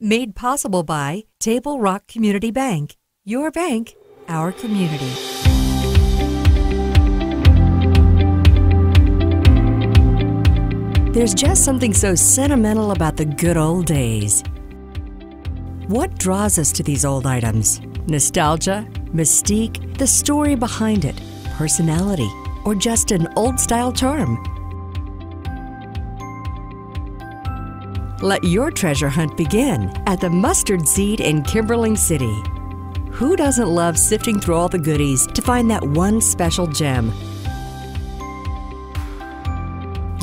Made possible by Table Rock Community Bank. Your bank, our community. There's just something so sentimental about the good old days. What draws us to these old items? Nostalgia, mystique, the story behind it, personality, or just an old style charm? Let your treasure hunt begin at the Mustard Seed in Kimberling City. Who doesn't love sifting through all the goodies to find that one special gem?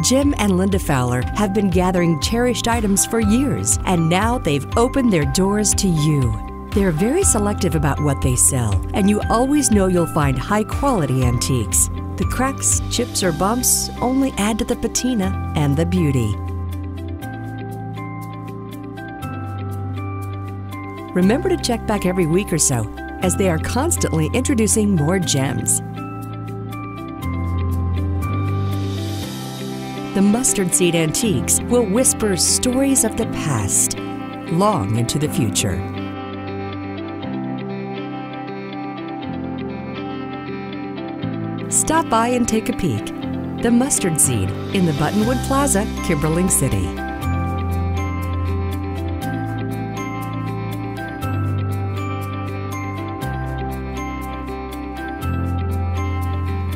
Jim and Linda Fowler have been gathering cherished items for years, and now they've opened their doors to you. They're very selective about what they sell, and you always know you'll find high quality antiques. The cracks, chips, or bumps only add to the patina and the beauty. Remember to check back every week or so, as they are constantly introducing more gems. The Mustard Seed Antiques will whisper stories of the past long into the future. Stop by and take a peek. The Mustard Seed in the Buttonwood Plaza, Kimberling City.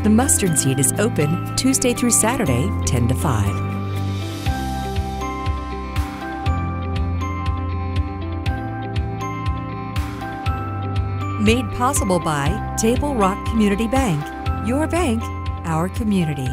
The Mustard Seed is open Tuesday through Saturday, 10 to 5. Made possible by Table Rock Community Bank. Your bank, our community.